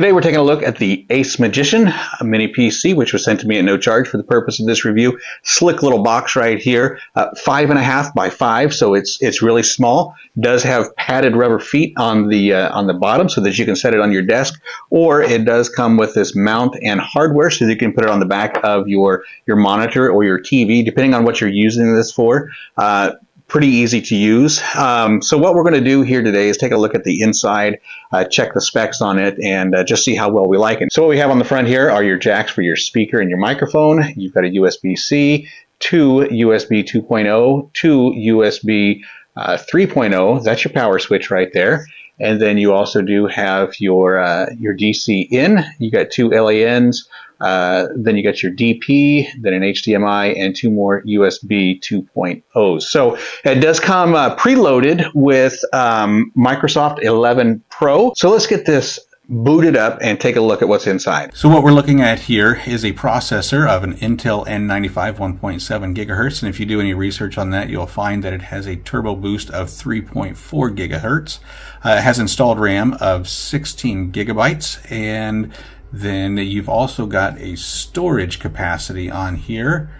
Today we're taking a look at the Ace Magician a mini PC, which was sent to me at no charge for the purpose of this review. Slick little box right here, uh, five and a half by five, so it's it's really small. Does have padded rubber feet on the uh, on the bottom so that you can set it on your desk, or it does come with this mount and hardware so you can put it on the back of your your monitor or your TV, depending on what you're using this for. Uh, pretty easy to use. Um, so what we're going to do here today is take a look at the inside, uh, check the specs on it, and uh, just see how well we like it. So what we have on the front here are your jacks for your speaker and your microphone. You've got a USB-C, two USB 2.0, two USB uh, 3.0. That's your power switch right there. And then you also do have your uh, your DC in. You got two LANs, uh, then you got your DP, then an HDMI, and two more USB 2.0s. So it does come uh, preloaded with um, Microsoft 11 Pro. So let's get this boot it up and take a look at what's inside. So what we're looking at here is a processor of an Intel N95 1.7 gigahertz. And if you do any research on that, you'll find that it has a turbo boost of 3.4 gigahertz. Uh, it has installed RAM of 16 gigabytes and then you've also got a storage capacity on here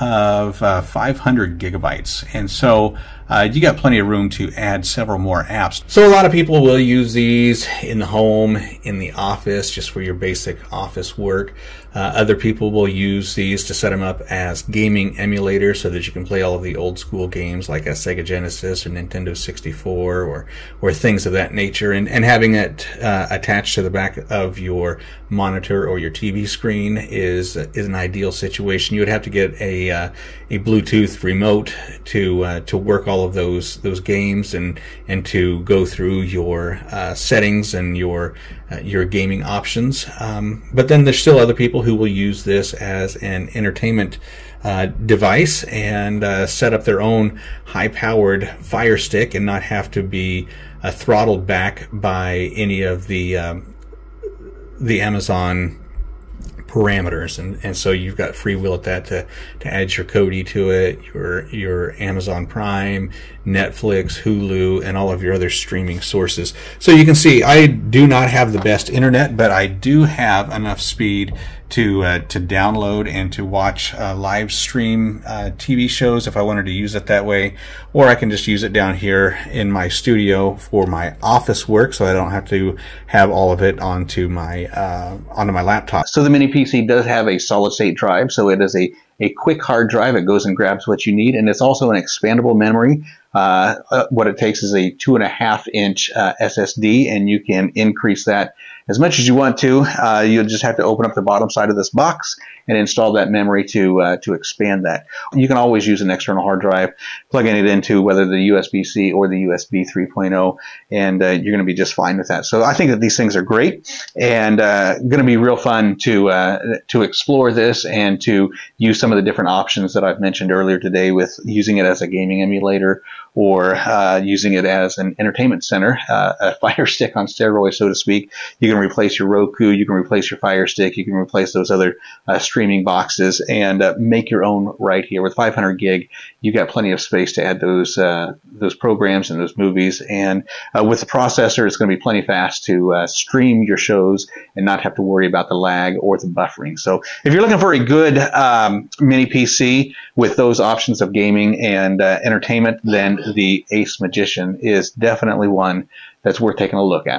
of uh, 500 gigabytes. And so uh, you got plenty of room to add several more apps. So a lot of people will use these in the home, in the office, just for your basic office work. Uh, other people will use these to set them up as gaming emulators so that you can play all of the old school games like a Sega Genesis or Nintendo 64 or, or things of that nature. And, and having it uh, attached to the back of your monitor or your TV screen is, is an ideal situation. You would have to get a, uh, a Bluetooth remote to, uh, to work all of those, those games and, and to go through your uh, settings and your, uh, your gaming options. Um, but then there's still other people who will use this as an entertainment uh, device and uh, set up their own high-powered Fire Stick and not have to be uh, throttled back by any of the um, the Amazon parameters and, and so you've got free will at that to, to add your Kodi to it, your your Amazon Prime, Netflix, Hulu, and all of your other streaming sources. So you can see I do not have the best internet, but I do have enough speed to uh, to download and to watch uh, live stream uh, TV shows if I wanted to use it that way, or I can just use it down here in my studio for my office work, so I don't have to have all of it onto my uh, onto my laptop. So the mini PC does have a solid state drive, so it is a a quick hard drive. It goes and grabs what you need, and it's also an expandable memory. Uh, uh, what it takes is a two and a half inch uh, SSD, and you can increase that as much as you want to. Uh, you'll just have to open up the bottom side of this box and install that memory to uh, to expand that. You can always use an external hard drive, plugging it into whether the USB-C or the USB 3.0, and uh, you're going to be just fine with that. So I think that these things are great and going to be real fun to to explore this and to use some of the different options that I've mentioned earlier today with using it as a gaming emulator or uh, using it as an entertainment center, uh, a Fire Stick on steroids, so to speak. You can replace your Roku, you can replace your Fire Stick, you can replace those other uh, streaming boxes, and uh, make your own right here. With 500 gig, you've got plenty of space to add those uh, those programs and those movies. And uh, with the processor, it's going to be plenty fast to stream your shows and not have to worry about the lag or the buffering. So if you're looking for a good um, mini PC with those options of gaming and entertainment, then the Ace Magician is definitely one that's worth taking a look at.